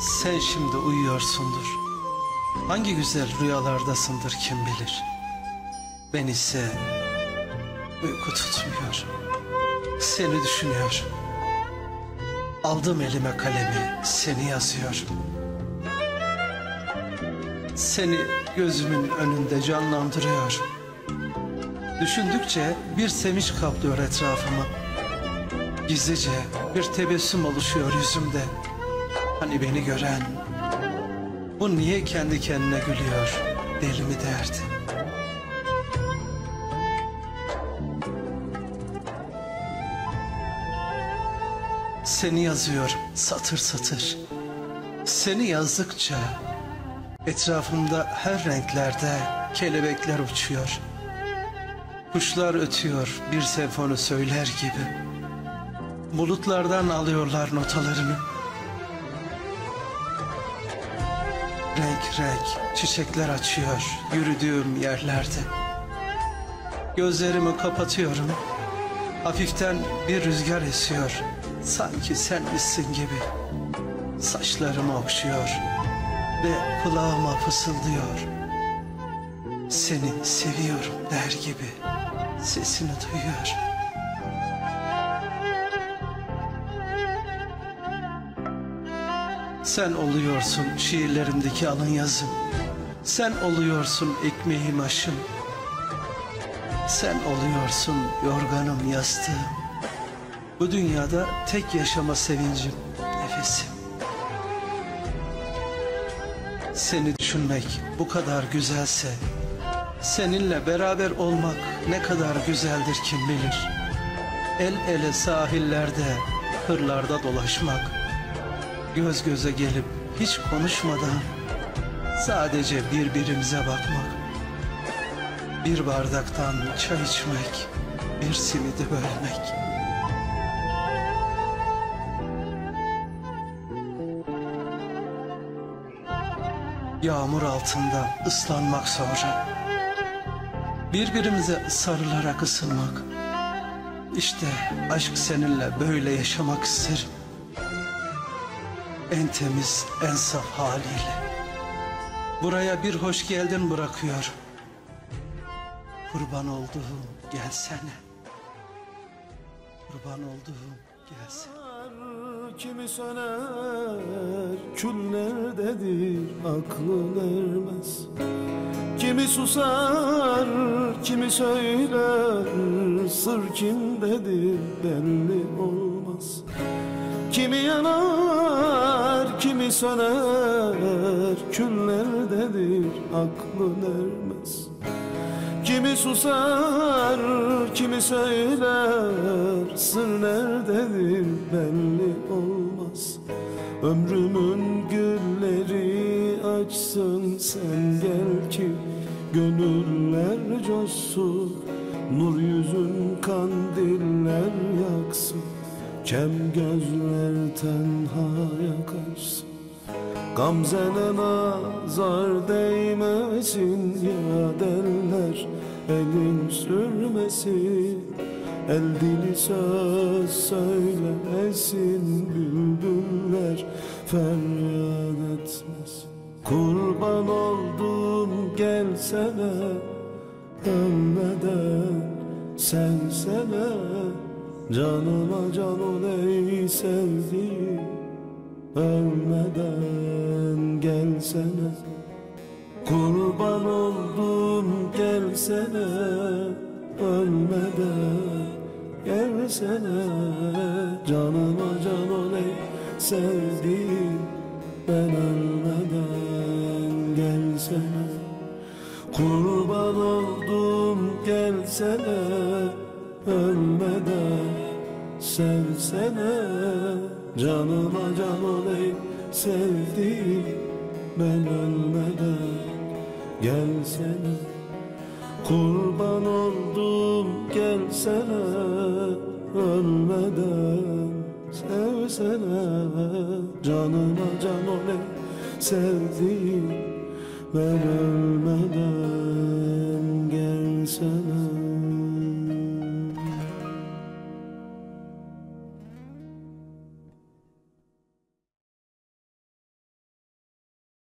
Sen şimdi uyuyorsundur. Hangi güzel rüyalardasındır kim bilir. Ben ise uyku tutmuyor. Seni düşünüyor. Aldım elime kalemi, seni yazıyor. Seni gözümün önünde canlandırıyor. Düşündükçe bir sevinç kaplıyor etrafımı. Gizlice bir tebessüm oluşuyor yüzümde. Hani beni gören, bu niye kendi kendine gülüyor deli mi derdi. Seni yazıyorum satır satır. Seni yazdıkça etrafımda her renklerde kelebekler uçuyor. Kuşlar ötüyor bir senfoni söyler gibi. Bulutlardan alıyorlar notalarını. Renk renk çiçekler açıyor yürüdüğüm yerlerde. Gözlerimi kapatıyorum. Hafiften bir rüzgar esiyor. Sanki sen misin gibi. Saçlarımı okşuyor ve kulağıma fısıldıyor. Seni seviyorum der gibi sesini duyuyor. Sen oluyorsun şiirlerimdeki alın yazım. Sen oluyorsun ekmeğim aşım. Sen oluyorsun yorganım yastığım. Bu dünyada tek yaşama sevincim, nefesim. Seni düşünmek bu kadar güzelse, seninle beraber olmak ne kadar güzeldir kim bilir. El ele sahillerde, kırlarda dolaşmak, göz göze gelip hiç konuşmadan sadece birbirimize bakmak. Bir bardaktan çay içmek, bir simidi bölmek. Yağmur altında ıslanmak sonra. Birbirimize sarılarak ısınmak. İşte aşk seninle böyle yaşamak isterim. En temiz, en saf haliyle. Buraya bir hoş geldin bırakıyor. Kurban olduğum gelsene. Kurban olduğum gelsene. Kimi söner küllerdedir aklı ermez Kimi susar kimi söyler sır kimdedir belli olmaz Kimi yanar kimi söner küllerdedir aklı ermez. Kimi susar, kimi söyler Sır nerededir belli olmaz. Ömrümün gülleri açsın sen gel ki Gönüller coşsun. Nur yüzün kandiller yaksın Kem gözler tenhaya kaçsın Gamzene nazar değmesin ya derler. Elin sürmesin El dili söz söylemesin Bülbüller. Feryat etmesin. Kurban oldum gelsene Ölmeden sevsene Canıma can ol ey sevdiğim Ölmeden gelsene. Kurban oldum gelsene Ölmeden gelsene. Canıma can ol ey sevdiğim Ben ölmeden gelsene. Kurban oldum gelsene Ölmeden sevsene Canıma can ol ey sevdiğim. Ben ölmeden gelsene Kurban oldum gelsene. Ölmeden sevsene Canıma can ol ey sevdiğim. Ben ölmeden